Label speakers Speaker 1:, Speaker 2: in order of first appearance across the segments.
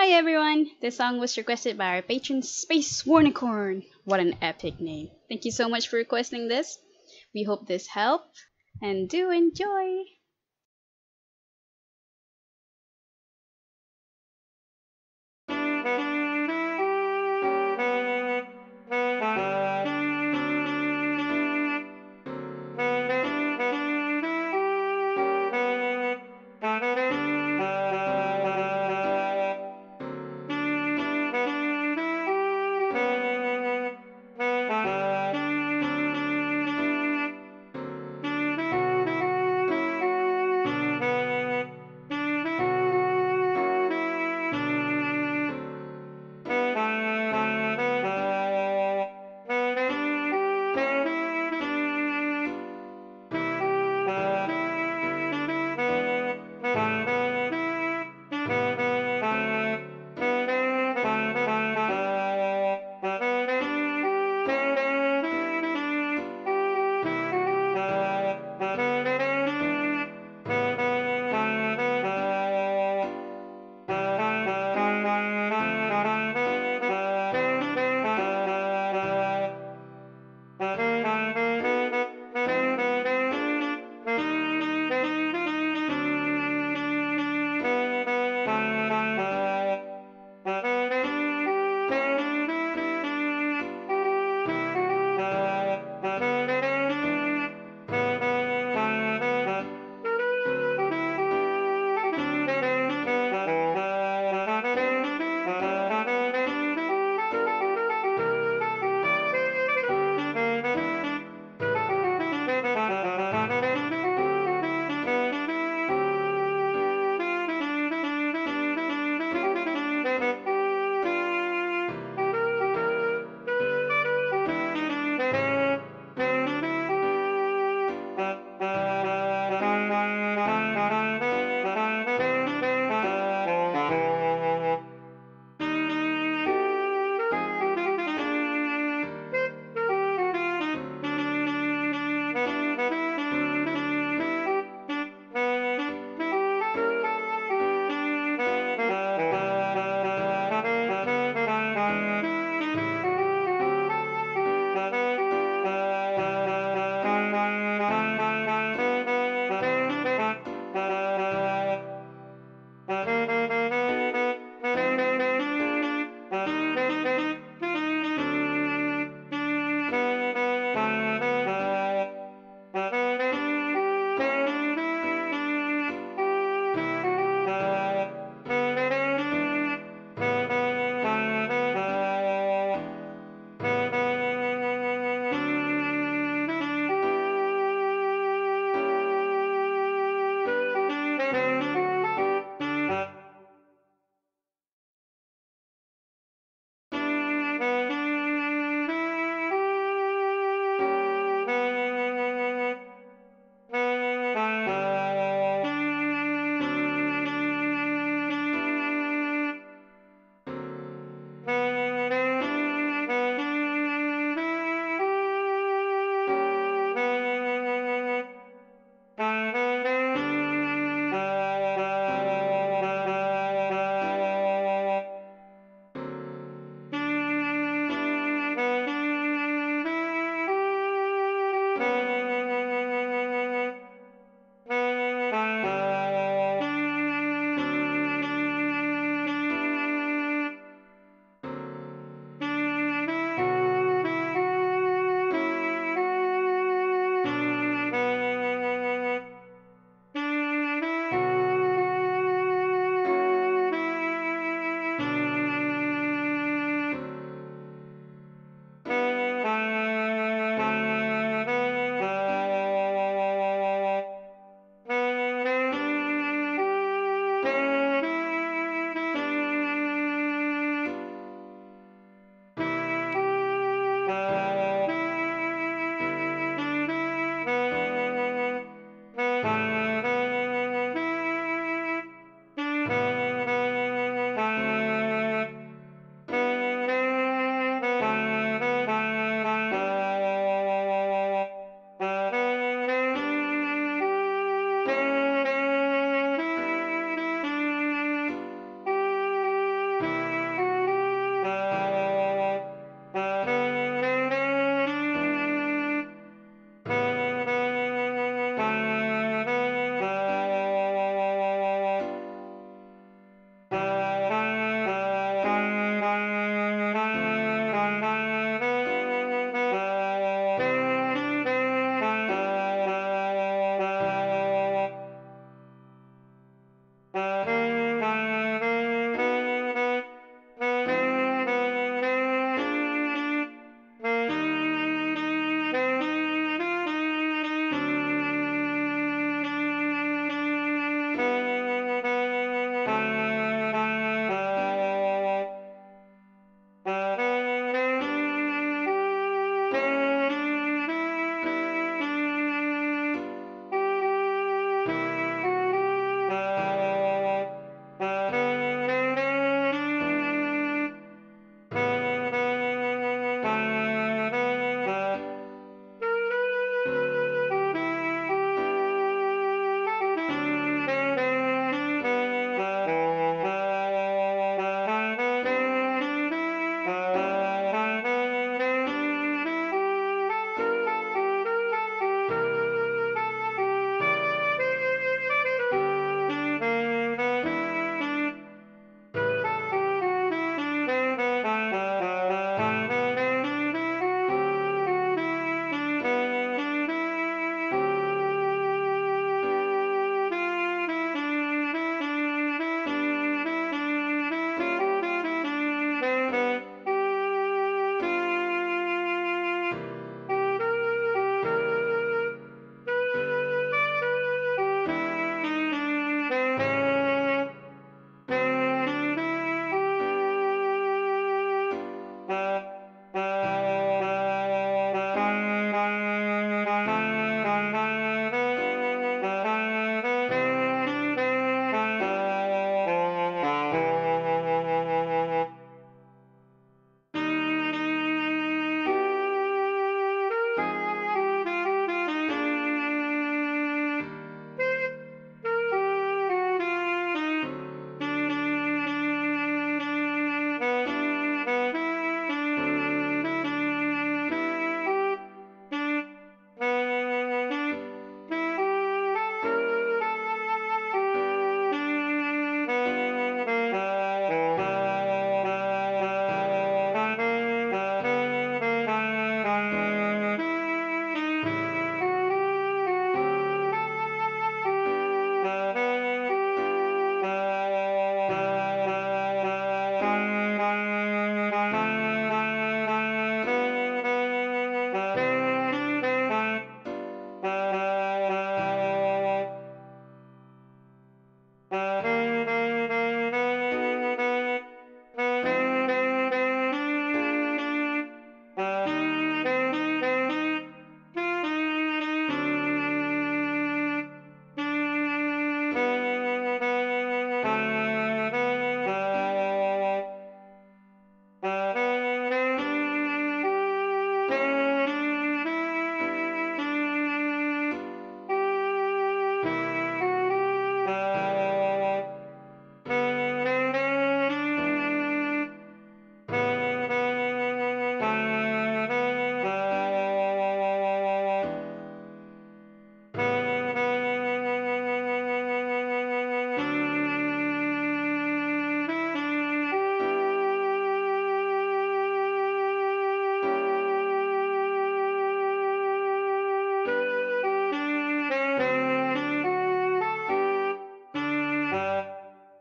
Speaker 1: Hi everyone! This song was requested by our patron Space Warnicorn. What an epic name. Thank you so much for requesting this. We hope this helped and do enjoy!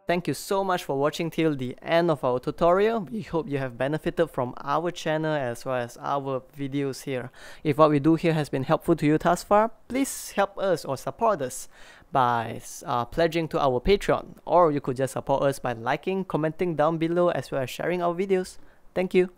Speaker 2: Thank you so much for watching till the end of our tutorial. We hope you have benefited from our channel as well as our videos here. If what we do here has been helpful to you thus far, please help us or support us by uh, pledging to our Patreon or you could just support us by liking, commenting down below as well as sharing our videos. Thank you.